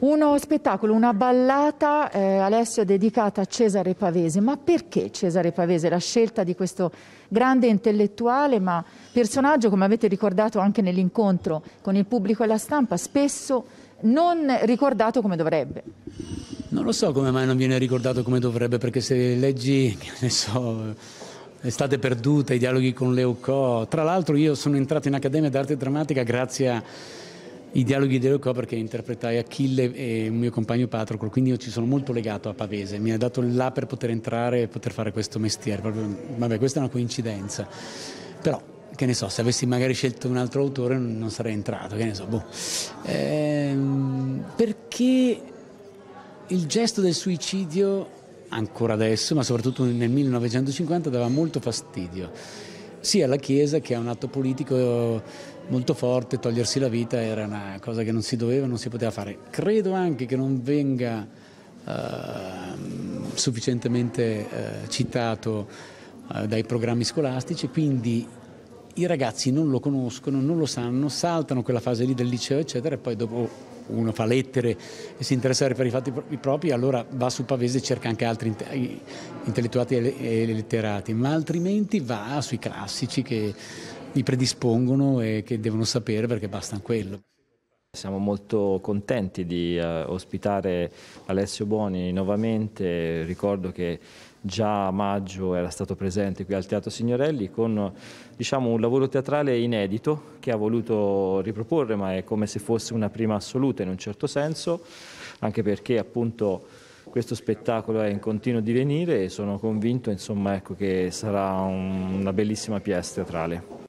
Uno spettacolo, una ballata, eh, Alessio, dedicata a Cesare Pavese. Ma perché Cesare Pavese? La scelta di questo grande intellettuale, ma personaggio, come avete ricordato anche nell'incontro con il pubblico e la stampa, spesso non ricordato come dovrebbe. Non lo so come mai non viene ricordato come dovrebbe, perché se leggi, ne so, Estate perduta, i dialoghi con Leucò. Tra l'altro io sono entrato in Accademia d'Arte Drammatica grazie a i dialoghi di Leucò perché interpretai Achille e un mio compagno Patroclo, quindi io ci sono molto legato a Pavese, mi ha dato là per poter entrare e poter fare questo mestiere, vabbè questa è una coincidenza, però che ne so, se avessi magari scelto un altro autore non sarei entrato, che ne so, boh. ehm, perché il gesto del suicidio ancora adesso, ma soprattutto nel 1950 dava molto fastidio, sia alla Chiesa che a un atto politico molto forte, togliersi la vita era una cosa che non si doveva, non si poteva fare. Credo anche che non venga uh, sufficientemente uh, citato uh, dai programmi scolastici, quindi i ragazzi non lo conoscono, non lo sanno, saltano quella fase lì del liceo, eccetera, e poi dopo uno fa lettere e si interessa per i fatti propri, allora va su Pavese e cerca anche altri intellettuati e letterati, ma altrimenti va sui classici che li predispongono e che devono sapere perché basta quello. Siamo molto contenti di uh, ospitare Alessio Boni nuovamente, ricordo che già a maggio era stato presente qui al Teatro Signorelli con diciamo, un lavoro teatrale inedito che ha voluto riproporre ma è come se fosse una prima assoluta in un certo senso, anche perché appunto questo spettacolo è in continuo divenire e sono convinto insomma, ecco, che sarà un, una bellissima pièce teatrale.